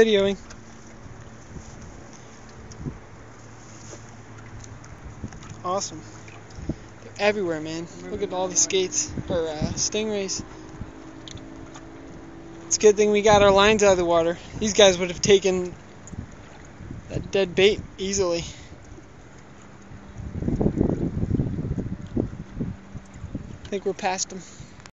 Videoing. Awesome. They're everywhere, man. Look at all the skates or uh, stingrays. It's a good thing we got our lines out of the water. These guys would have taken that dead bait easily. I think we're past them.